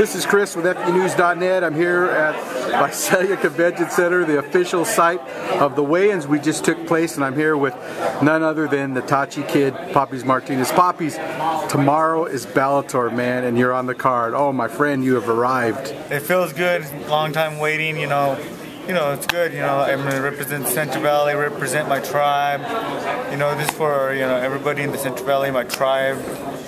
This is Chris with FUNews.net. I'm here at Visalia Convention Center, the official site of the weigh-ins we just took place, and I'm here with none other than the Tachi kid, Poppies Martinez. Poppies, tomorrow is Bellator, man, and you're on the card. Oh, my friend, you have arrived. It feels good. Long time waiting, you know you know, it's good. You know, I'm gonna represent Central Valley, represent my tribe. You know, this for you know everybody in the Central Valley, my tribe,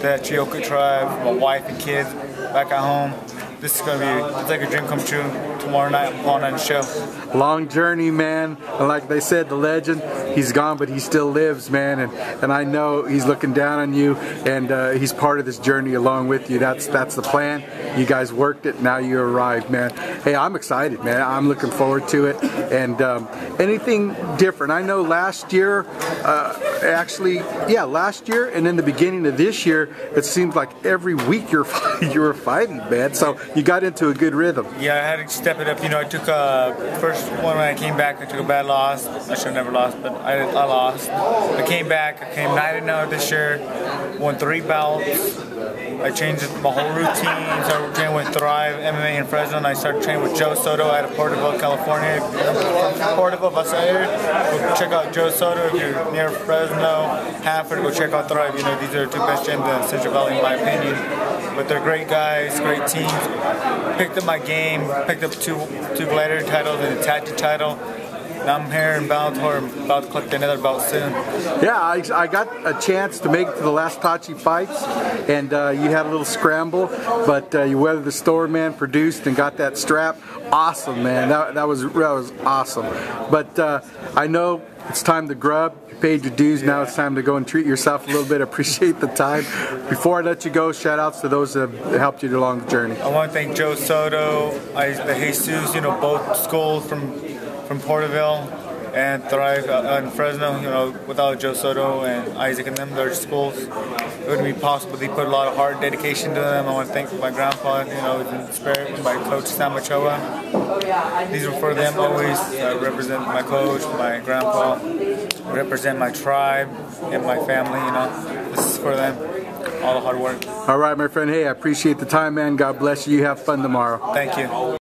the Chioka tribe, my wife and kids back at home. This is gonna be it's like a dream come true. Tomorrow night, I'm on the show. Long journey, man. And like they said, the legend, he's gone, but he still lives, man. And and I know he's looking down on you, and uh, he's part of this journey along with you. That's that's the plan. You guys worked it. Now you arrived, man. Hey, I'm excited, man. I'm looking forward to it. And um, anything different? I know last year, uh, actually, yeah, last year, and in the beginning of this year, it seemed like every week you're you were fighting, man. So you got into a good rhythm. Yeah, I had to step it up. You know, I took a first one when I came back. I took a bad loss. I should have never lost, but I, I lost. I came back. I came nine and zero this year. Won three bouts. I changed my whole routine. Started training with Thrive MMA in Fresno, and I started training with Joe Soto out of Porterville, California. Porterville, Visalia. Check out Joe Soto if you're near Fresno, Hanford. Go check out Thrive. You know, these are the two best gyms in Central Valley, in my opinion. But they're great guys, great teams. Picked up my game, picked up two two gladiator titles and a tag title. I'm here in Bellator, about to collect another belt soon. Yeah, I, I, got a chance to make it to the last Tachi fights, and uh, you had a little scramble, but uh, you weathered the storm, man, produced and got that strap. Awesome, man. That, that was that was awesome. But uh, I know it's time to grub. You paid your dues. Now it's time to go and treat yourself a little bit. Appreciate the time. Before I let you go, shout outs to those that have helped you along the journey. I want to thank Joe Soto, I, the Jesus, you know, both schools from from Porterville and Thrive uh, in Fresno. You know, without Joe Soto and Isaac and them, their schools, it wouldn't be possible. They put a lot of hard dedication to them. I want to thank my grandpa, you know, in spirit, my coach Sam Ochoa. These are for them always. I represent my coach, my grandpa, represent my tribe and my family. You know, this is for them. All the hard work. All right, my friend. Hey, I appreciate the time, man. God bless you. You have fun tomorrow. Thank you.